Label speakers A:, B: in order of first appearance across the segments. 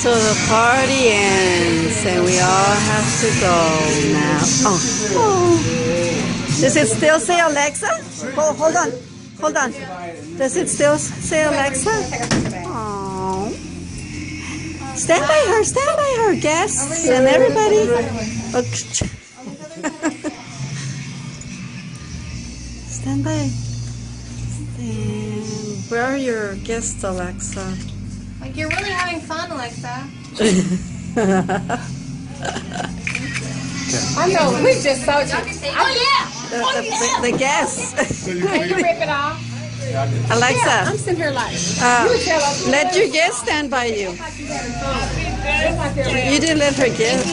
A: So the party ends and we all have to go now. Oh. oh. Does it still say Alexa? Hold, hold on. Hold on. Does it still say Alexa? Oh. Stand by her. Stand by her, guests and everybody. Okay. Stand by. Stand. Where are your guests, Alexa?
B: Like you're really having fun, Alexa. I know. We just saw you. Oh yeah.
A: The, the, the guests.
B: Can you rip it off?
A: Alexa,
B: I'm sitting here like.
A: uh,
B: You
A: let your guest stand by you. You didn't let her guest.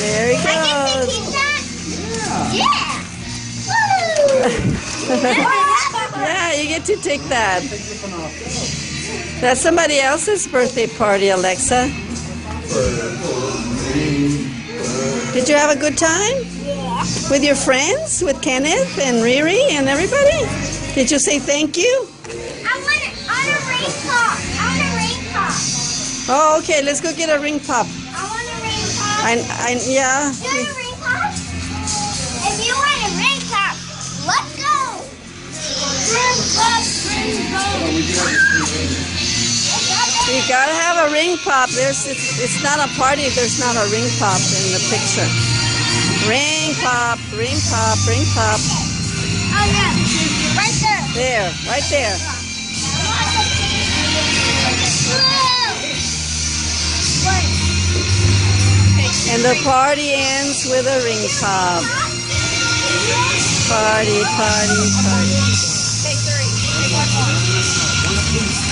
A: There he goes.
C: Yeah.
A: Yeah, you get to take that. That's somebody else's birthday party, Alexa. Did you have a good time? With your friends? With Kenneth and Riri and everybody? Did you say thank you?
C: I want it on a ring pop. I want a ring pop.
A: Oh, okay, let's go get a ring pop.
C: I want a ring pop.
A: I, I, yeah. Gotta have a ring pop. There's it's, it's not a party if there's not a ring pop in the picture. Ring pop, ring pop, ring pop.
C: Oh yeah, right there.
A: There, right there. And the party ends with a ring pop. Party, party, party.
B: Take three. Take one more.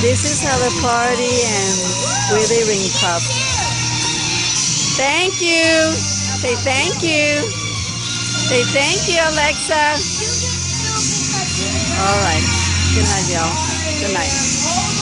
A: This is the party ends with a ring pop. Thank you. Say thank you. Say thank you, Alexa. All right. Good night, y'all. Good night.